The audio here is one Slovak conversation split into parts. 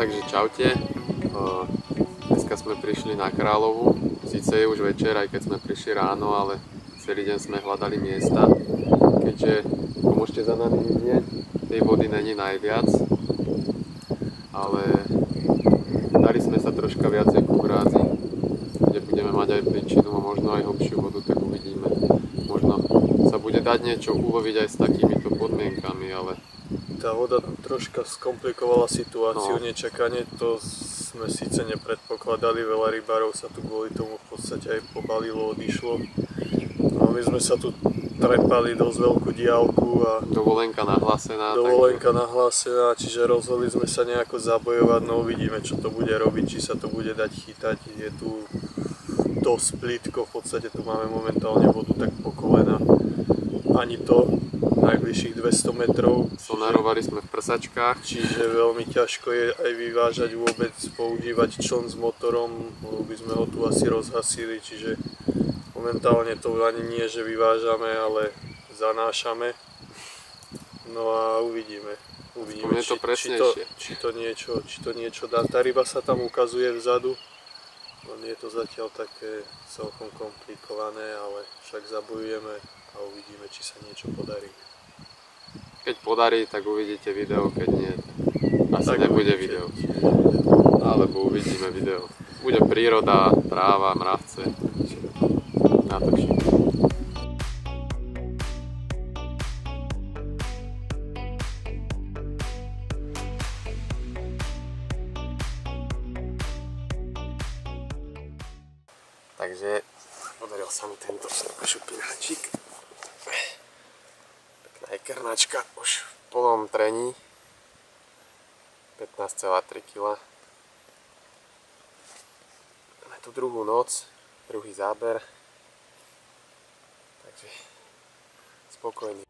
Takže čaute. Dneska sme prišli na Královu. Sice je už večer, aj keď sme prišli ráno, ale celý deň sme hľadali miesta. Keďže, tu môžete za nami vidieť, tej vody není najviac. Ale dali sme sa troška viacej ku hrázi, kde budeme mať aj príčinu a možno aj hlbšiu vodu, tak uvidíme. Možno sa bude dať niečo uloviť aj s takýmito podmienkami, ale tá voda troška skomplikovala situáciu No. nečakane, to sme síce nepredpokladali, veľa rybárov sa tu kvôli tomu v podstate aj pobalilo, odišlo. No my sme sa tu trepali dosť veľkú diálku a dovolenka nahlásená. dovolenka nahlásená, čiže rozhodli sme sa nejako zabojovať, no uvidíme čo to bude robiť, či sa to bude dať chytať. Je tu to splitko, v podstate tu máme momentálne vodu tak po kolena. Ani to, najbližších 200 metrov. Sonarovali sme v prsačkách. Čiže veľmi ťažko je aj vyvážať vôbec, používať čln s motorom, lebo by sme ho tu asi rozhasili, čiže momentálne to ani nie, že vyvážame, ale zanášame. No a uvidíme. Uvidíme, to či, či, to, či, to niečo, či to niečo dá. Tá ryba sa tam ukazuje vzadu, len je to zatiaľ také celkom komplikované, ale však zabojujeme a uvidíme, či sa niečo podarí. Keď podarí, tak uvidíte video, keď nie, asi Tak nebude uvidíte. video. Alebo uvidíme video. Bude príroda, tráva, mravce. Natočíme. Takže podaril sa mi tento šupinačík. Pekná ekernačka už v plnom trení. 15,3 kg. Máme tu druhú noc, druhý záber. Takže spokojný.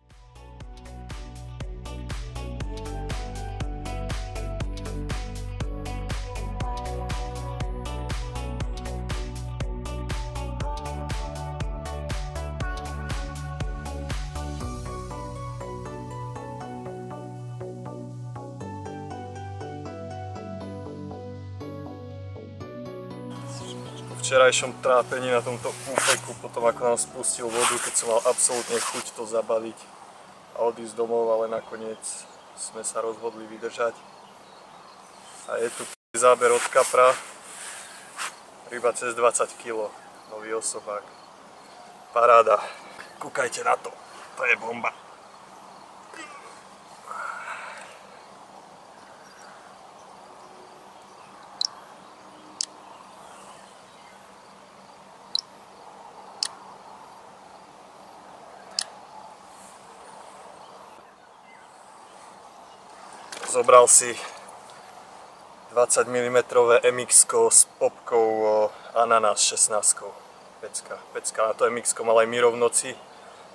Včerajšom trápení na tomto úpeku, potom ako nám spustil vodu, keď som mal absolútne chuť to zabaliť a odísť domov, ale nakoniec sme sa rozhodli vydržať. A je tu záber od kapra, ryba cez 20 kg, nový osobák. Paráda. Kúkajte na to, to je bomba. Zobral si 20 mm MX s popkou o, ananás 16. Pecka, pecka. A to MX mal aj Miro v noci,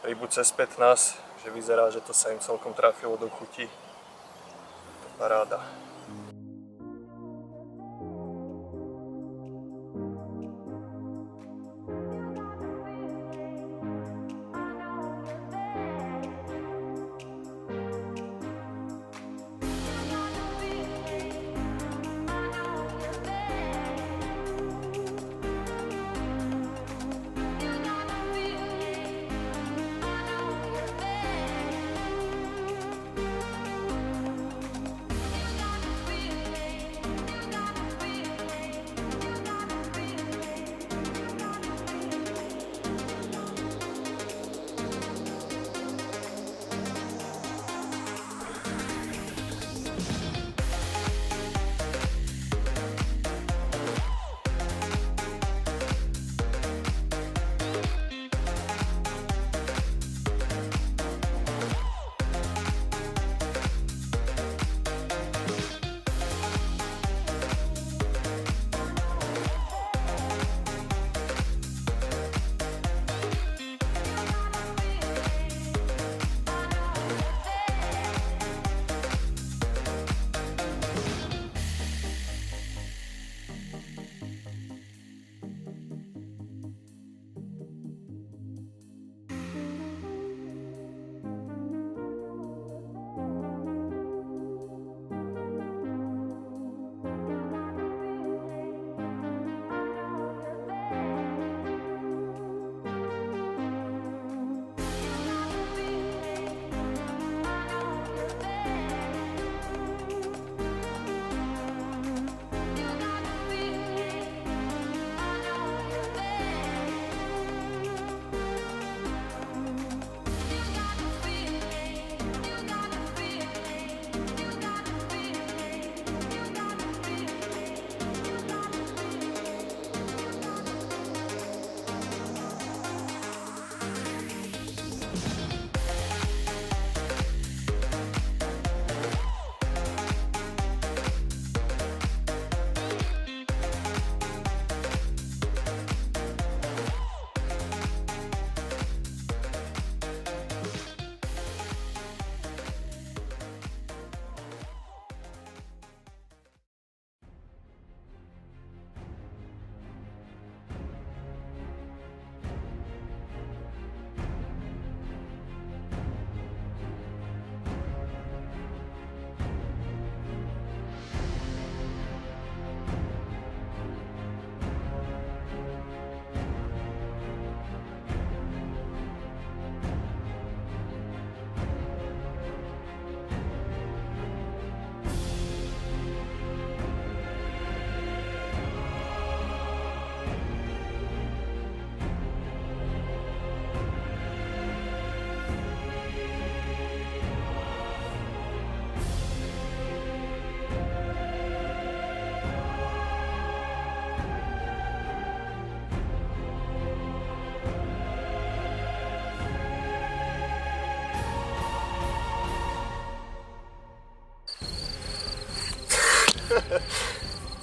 rybu cez 15, že vyzerá, že to sa im celkom trafilo do chuti. To paráda.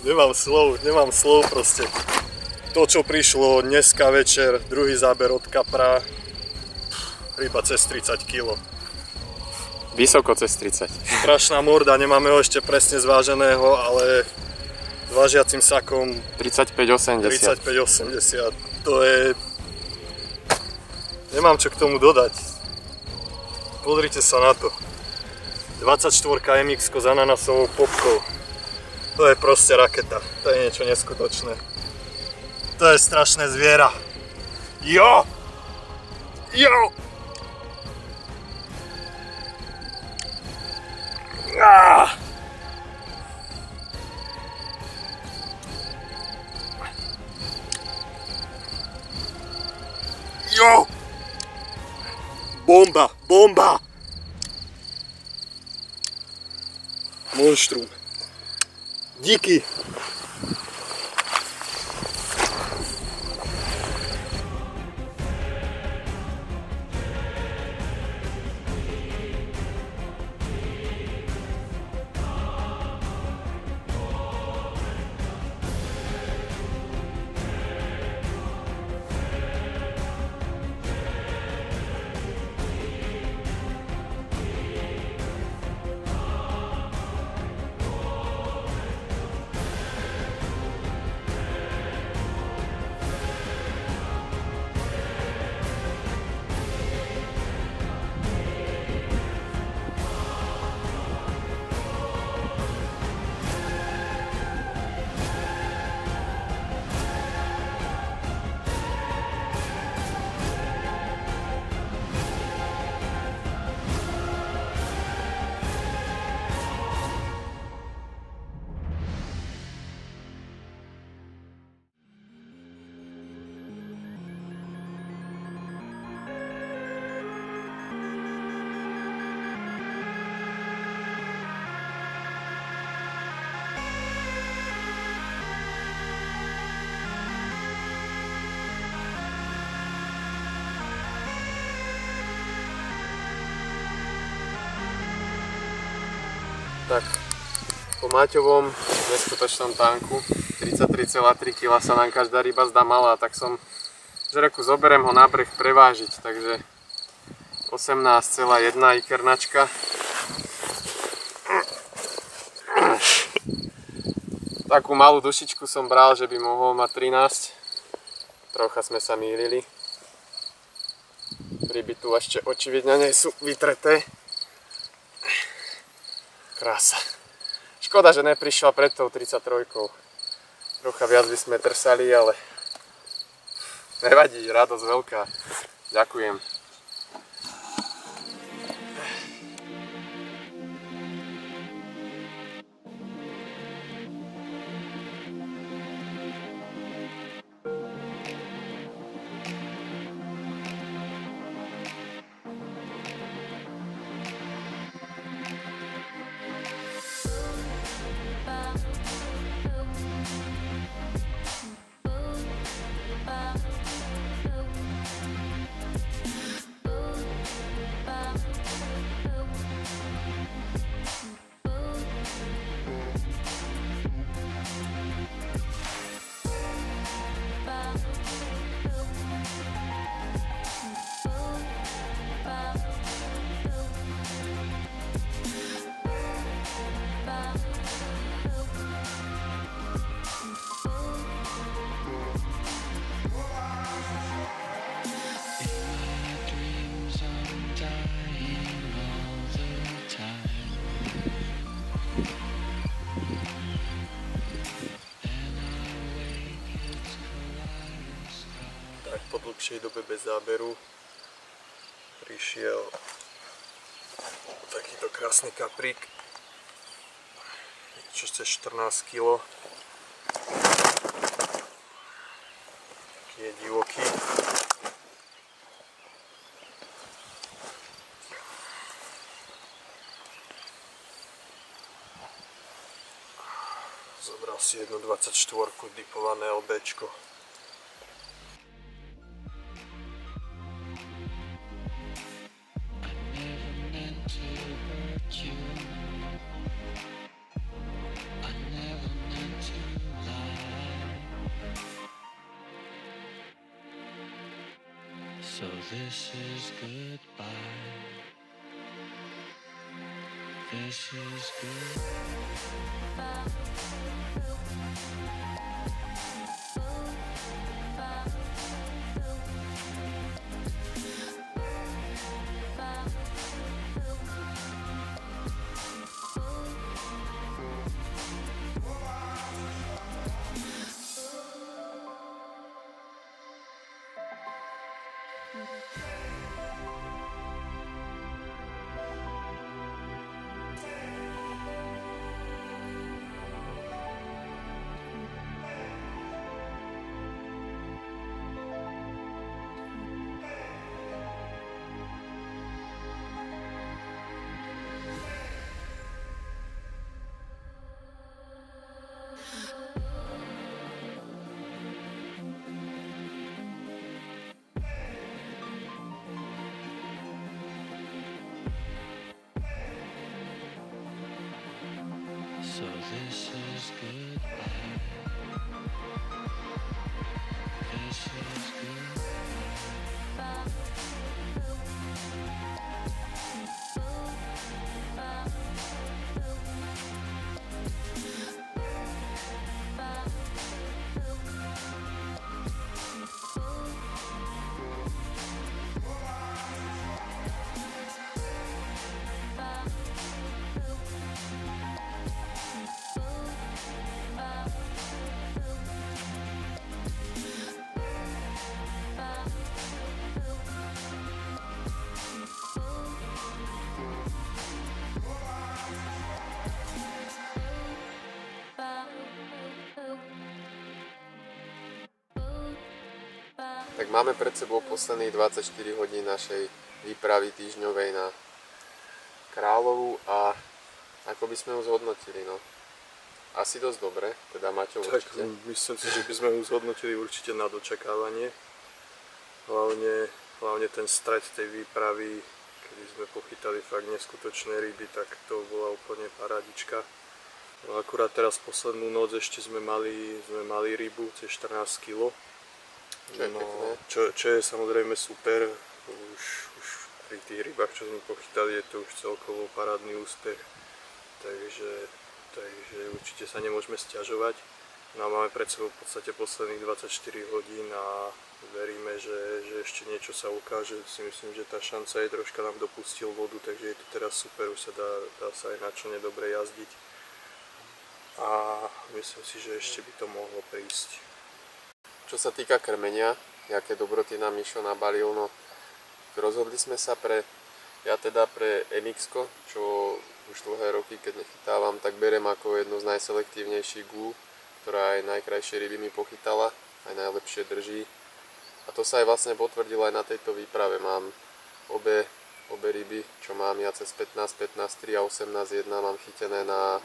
Nemám slov, nemám slov proste. To, čo prišlo dneska večer, druhý záber od kapra, ryba cez 30 kg. Vysoko cez 30. Strašná morda, nemáme ho ešte presne zváženého, ale s vážiacim sakom 35,80. 35-80. To je... Nemám čo k tomu dodať. Pozrite sa na to. 24 MX s ananasovou popkou. To je proste raketa. To je niečo neskutočné. To je strašné zviera. Jo! Jo! Ah! Jo! Bomba! Bomba! Monštrum. дикий. Po Maťovom neskutočnom tanku 33,3 kg sa nám každá ryba zdá malá, tak som že reku zoberiem ho na breh prevážiť, takže 18,1 ikernačka. Takú malú dušičku som bral, že by mohol mať 13. Trocha sme sa mýlili. Ryby tu ešte očividne nie sú vytreté. Krása. Škoda, že neprišla pred tou 33. Trocha viac by sme trsali, ale nevadí, radosť veľká. Ďakujem. Dlhšej dobe bez záberu prišiel takýto krásny kaprík čo chce 14 kg taký je divoký. Zobral si jednu 24 dipované obečko this is goodbye. Tak máme pred sebou posledných 24 hodín našej výpravy týždňovej na Královu a ako by sme ju zhodnotili, no. Asi dosť dobre, teda Maťo Tak určite. myslím si, že by sme ju zhodnotili určite na dočakávanie. Hlavne, hlavne ten stred tej výpravy, kedy sme pochytali fakt neskutočné ryby, tak to bola úplne paradička. No akurát teraz poslednú noc ešte sme mali, sme mali rybu cez 14 kg. Čo je pekné. čo, čo je samozrejme super, už, už pri tých rybách, čo sme pochytali, je to už celkovo parádny úspech. Takže, takže určite sa nemôžeme stiažovať. No máme pred sebou v podstate posledných 24 hodín a veríme, že, že ešte niečo sa ukáže. Si myslím, že tá šanca je troška nám dopustil vodu, takže je to teraz super, už sa dá, dá sa aj na člne dobre jazdiť. A myslím si, že ešte by to mohlo prísť. Čo sa týka krmenia, aké dobroty nám Mišo nabalil, no rozhodli sme sa pre, ja teda pre NX, čo už dlhé roky, keď nechytávam, tak berem ako jednu z najselektívnejších gú, ktorá aj najkrajšie ryby mi pochytala, aj najlepšie drží. A to sa aj vlastne potvrdilo aj na tejto výprave. Mám obe, obe ryby, čo mám ja cez 15, 15, 3 a 18, 1 mám chytené na,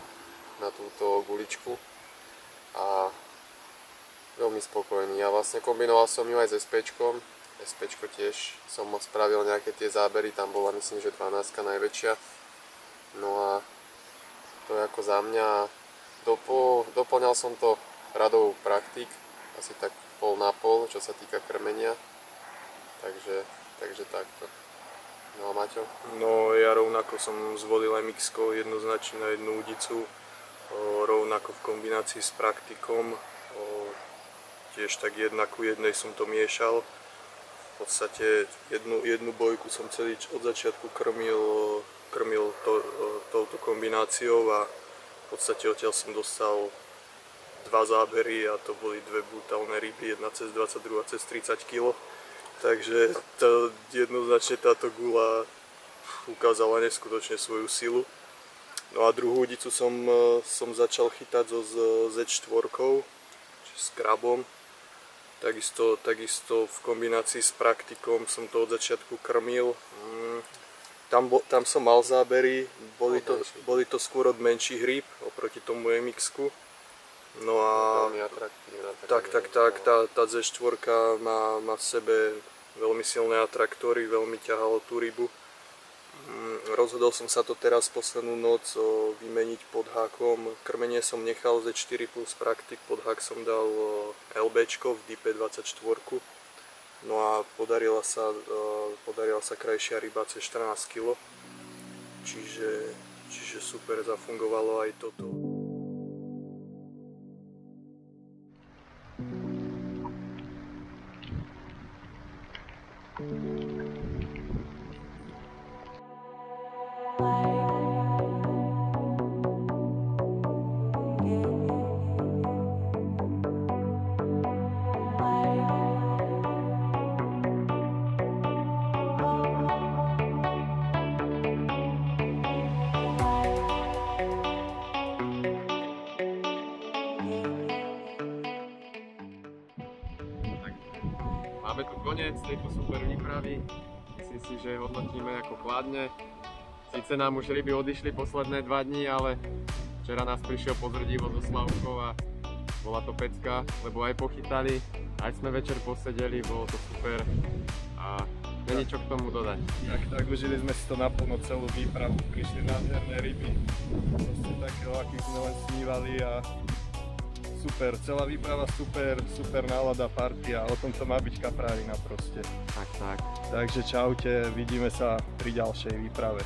na túto guličku. A veľmi spokojný. Ja vlastne kombinoval som ju aj s SPčkom. SPčko tiež som spravil nejaké tie zábery, tam bola myslím, že 12 najväčšia. No a to je ako za mňa. Dopo, doplňal som to radovou praktik, asi tak pol na pol, čo sa týka krmenia. Takže, takže takto. No a Maťo? No ja rovnako som zvolil mx jednoznačne na jednu udicu, o, rovnako v kombinácii s praktikom. Tiež tak jedna ku jednej som to miešal. V podstate jednu, jednu bojku som celý od začiatku krmil, krmil to, o, touto kombináciou a v podstate odtiaľ som dostal dva zábery a to boli dve brutálne ryby, jedna cez 20, druhá cez 30 kg. Takže to, jednoznačne táto gula ukázala neskutočne svoju silu. No a druhú udicu som, e, som začal chytať so z- Z4, čiže s krabom. Takisto, takisto v kombinácii s praktikom som to od začiatku krmil. Mm, Tam, bo, tam som mal zábery, boli to, boli to skôr od menších rýb oproti tomu MX-ku. No a tak, tak, tak, tá, tá Z4 má, má v sebe veľmi silné atraktory, veľmi ťahalo tú rybu. Rozhodol som sa to teraz poslednú noc vymeniť pod hákom. Krmenie som nechal Z4 plus praktik, pod hák som dal o, LB v DP24. No a podarila sa, podarila sa krajšia ryba cez 14 kg. Čiže, čiže super zafungovalo aj toto. Tejto super výpravy. Myslím si, že hodnotíme ako kladne. Sice nám už ryby odišli posledné dva dní, ale včera nás prišiel pozrieť Ivo so Slavkou a bola to pecka, lebo aj pochytali, aj sme večer posedeli, bolo to super a není čo k tomu dodať. Tak, tak užili sme si to naplno celú výpravu, prišli nádherné ryby, proste také, akých sme len snívali a super, celá výprava super, super nálada, partia, o tom to má byť kaprárina proste. Tak, tak. Takže čaute, vidíme sa pri ďalšej výprave.